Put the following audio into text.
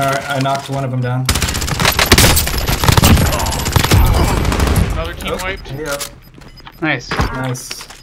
Alright, I knocked one of them down. Another team Oh, wiped. Yep. Nice. Nice.